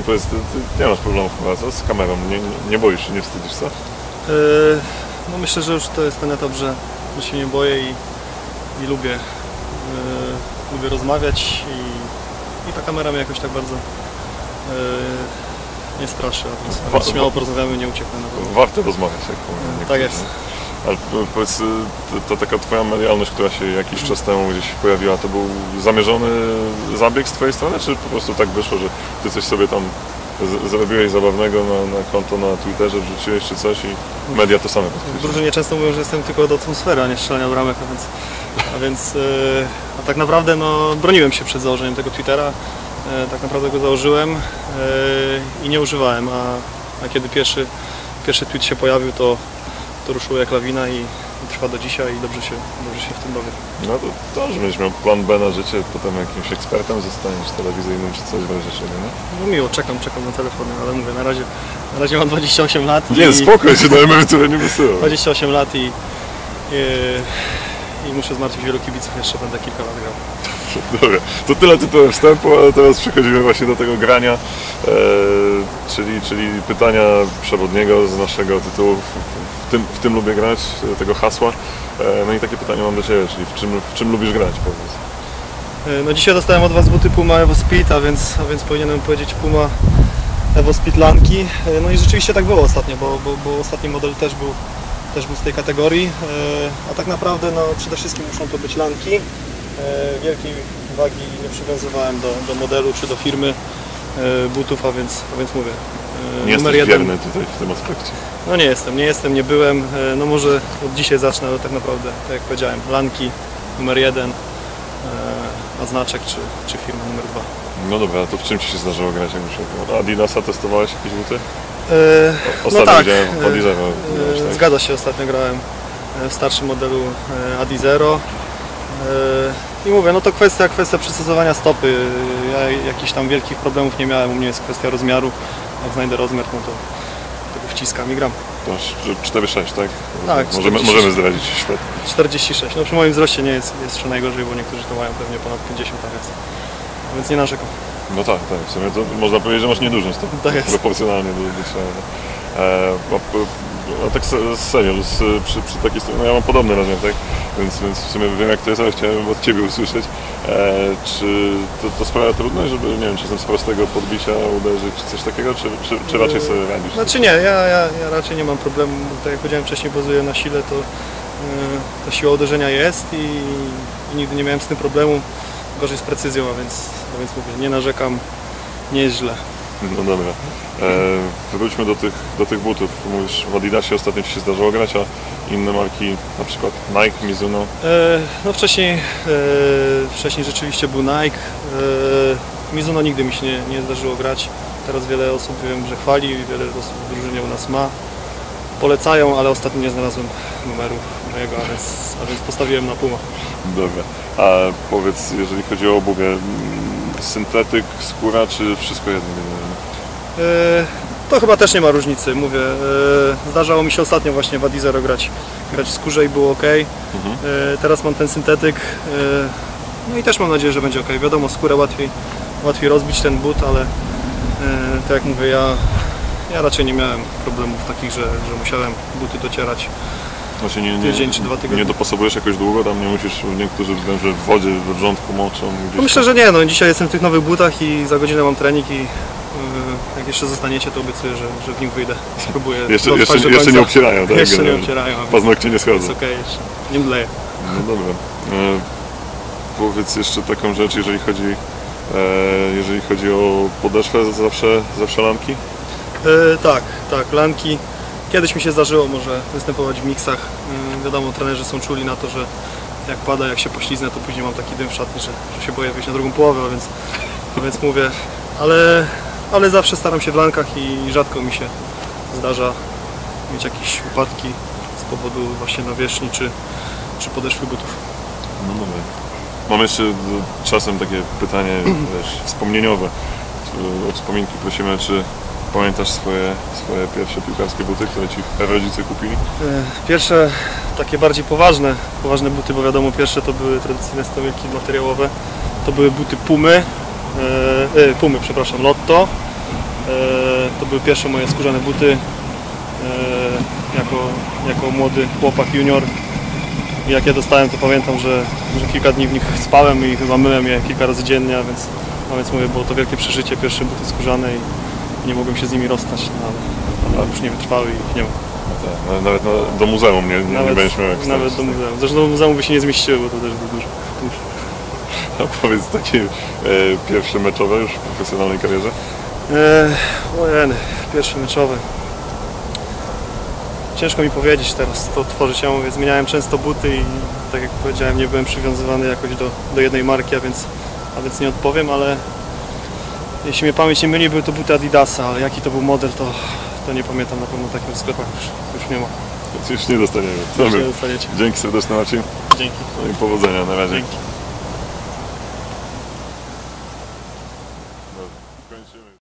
I powiedz, ty, ty nie masz problemu chyba, co? Z kamerą, nie, nie, boisz się, nie wstydzisz, co? E, No myślę, że już to jest ten etap, że, że się nie boję i, i lubię, e, lubię rozmawiać i, i ta kamera mnie jakoś tak bardzo e, nie straszy, a więc, śmiało porozmawiamy, nie ucieknę na pewno. Warto rozmawiać, jak mówią Tak jest. Ale po- powiedz, y, to, to taka twoja medialność, która się jakiś czas temu gdzieś pojawiła, to był zamierzony zabieg z twojej strony, czy po prostu tak wyszło, że ty coś sobie tam zrobiłeś zabawnego na, na konto na Twitterze, wrzuciłeś czy coś i media to same W podkreśliły? drużynie często mówią, że jestem tylko od atmosfery, a nie strzelania bramek, a więc, a więc e, a tak naprawdę no, broniłem się przed założeniem tego Twittera. E, tak naprawdę go założyłem e, i nie używałem, a, a kiedy pierwszy, pierwszy tweet się pojawił, to, to ruszyło jak lawina i, i trwa do dzisiaj i dobrze się, dobrze się w tym bawię. No to dobrze, będziesz miał plan B na życie, potem jakimś ekspertem zostaniesz telewizyjnym czy coś w razie czego, nie? No miło, czekam, czekam na telefony, ale mówię, na razie, na razie mam 28 lat. Nie, i, spokój się na emeryturę nie wysyłam. 28 lat i, i, i muszę zmartwić wielu kibiców, jeszcze będę kilka lat grał. Dobra, to tyle tytułem wstępu, ale teraz przechodzimy właśnie do tego grania, e, czyli, czyli pytania przewodniego z naszego tytułu, tym, w tym lubię grać, e, tego hasła. E, no i takie pytanie mam do Ciebie, czyli w czym, w czym lubisz grać, powiedz. E, No dzisiaj dostałem od Was buty Puma Evo Speed, a więc, a więc powinienem powiedzieć Puma Evo Speed Lanki. E, No i rzeczywiście tak było ostatnio, bo, bo, bo ostatni model też był, też był z tej kategorii. A tak naprawdę no, przede wszystkim muszą to być Lanki. Wielkiej wagi nie przywiązywałem do, do modelu czy do firmy butów, a więc, a więc mówię. Nie jesteś wierny tutaj w tym aspekcie. No nie jestem, nie jestem, nie byłem. E, No może od dzisiaj zacznę, ale tak naprawdę, tak jak powiedziałem, Lanki numer jeden, e, a znaczek czy, czy firma numer dwa. No dobra, a to w czym Ci się zdarzyło grać? Adidasa testowałeś jakieś buty? E, Ostatnio tak, widziałem w Adizero. e, Zgadza się, ostatnio grałem w starszym modelu Adi Zero. E, I mówię, no to kwestia, kwestia przystosowania stopy. Ja jakichś tam wielkich problemów nie miałem, u mnie jest kwestia rozmiaru. Jak znajdę rozmiar, no to wciskam i gram. To 4-6, tak? Tak, Możemy, 46. możemy zdradzić świat. 46. No przy moim wzroście nie jest jeszcze najgorzej, bo niektórzy to mają pewnie ponad 50, a więc, więc nie narzekam. No tak, tak. W sumie to można powiedzieć, że masz niedużą stopę. Tak jest. Proporcjonalnie do, do ciała. E, a, a tak se- serio, z, przy, przy takiej stronie, no ja mam podobny rozmiar, tak? Więc, więc w sumie wiem jak to jest, ale chciałem od Ciebie usłyszeć. E, czy to, to sprawia trudność, żeby, nie wiem, czasem z prostego podbicia uderzyć, czy coś takiego, czy, czy, czy raczej sobie radzisz? Znaczy nie, ja, ja, ja raczej nie mam problemu, tak jak powiedziałem wcześniej, bazuję na sile, to yy, ta siła uderzenia jest i, i nigdy nie miałem z tym problemu. Gorzej z precyzją, a więc, a więc mówię, nie narzekam, nie jest źle. No dobra. E, wróćmy do tych, do tych butów. Mówisz, w Adidasie ostatnio Ci się zdarzyło grać, a inne marki, na przykład Nike, Mizuno, E, no wcześniej, e, wcześniej rzeczywiście był Nike. E, Mizuno nigdy mi się nie, nie zdarzyło grać. Teraz wiele osób wiem, że chwali, wiele osób w drużynie u nas ma. Polecają, ale ostatnio nie znalazłem numeru mojego, a więc, a więc postawiłem na Puma. Dobra. A powiedz, jeżeli chodzi o obuwie, syntetyk, skóra, czy wszystko jedno? E, to chyba też nie ma różnicy, mówię. E, zdarzało mi się ostatnio właśnie w Adizero grać, grać w skórze i było ok. Mhm. E, teraz mam ten syntetyk. No i też mam nadzieję, że będzie ok. Wiadomo, skórę łatwiej, łatwiej rozbić ten but, ale tak jak mówię, ja, ja raczej nie miałem problemów takich, że, że musiałem buty docierać. Właśnie nie, nie, Tydzień czy dwa tygodnie. nie dopasowujesz jakoś długo, tam nie musisz, niektórzy wiem, że w wodzie, we wrzątku moczą. Gdzieś No myślę, że nie, no dzisiaj jestem w tych nowych butach i za godzinę mam trening i e, jak jeszcze zostaniecie, to obiecuję, że, że w nim wyjdę. Spróbuję Jeszcze, jeszcze, do jeszcze nie obcierają, tak? Jeszcze nie obcierają, Paznokcie nie schodzą. jest okej jeszcze. Nie mdleję. No dobra. E, powiedz jeszcze taką rzecz, jeżeli chodzi, e, jeżeli chodzi o podeszwę, zawsze, zawsze lanki? E, tak, tak, lanki. Kiedyś mi się zdarzyło może występować w miksach. E, wiadomo, trenerzy są czuli na to, że jak pada, jak się pośliznę, to później mam taki dym w szatni, że, że się boję wyjść na drugą połowę, a więc, a więc mówię, ale, ale zawsze staram się w lankach i rzadko mi się zdarza mieć jakieś upadki z powodu właśnie nawierzchni czy, czy podeszwy butów. No dobra. Mam jeszcze d- czasem takie pytanie wiesz, wspomnieniowe. E, O wspominki prosimy, czy pamiętasz swoje, swoje pierwsze piłkarskie buty, które ci rodzice kupili? E, Pierwsze takie bardziej poważne, poważne buty, bo wiadomo pierwsze to były tradycyjne stołówki materiałowe. To były buty Pumy, e, e, Pumy, przepraszam, Lotto. To były pierwsze moje skórzane buty e, jako, jako młody chłopak junior. Jak je dostałem, to pamiętam, że, że kilka dni w nich spałem i chyba myłem je kilka razy dziennie, a więc, a więc mówię, było to wielkie przeżycie, pierwsze buty skórzane i nie mogłem się z nimi rozstać, no, ale, ale już nie wytrwały i nie ma. No, nawet no, do muzeum nie, nie, nie będziesz miał jak nawet wstać. do muzeum. Zresztą do muzeum by się nie zmieściły, bo to też było dużo. A powiedz takie e, pierwsze meczowe już w profesjonalnej karierze? Eee, ojeny, pierwsze meczowe. Ciężko mi powiedzieć teraz, to tworzyć. Ja mówię, zmieniałem często buty i tak jak powiedziałem, nie byłem przywiązywany jakoś do, do jednej marki, a więc, a więc nie odpowiem, ale jeśli mnie pamięć nie myli, były to buty Adidasa, ale jaki to był model, to, to nie pamiętam, na pewno takich w sklepach już, już nie ma. Już nie dostaniemy. Już nie dostaniecie. Dzięki serdeczne Marcin Dzięki. no i powodzenia na razie. Dzięki.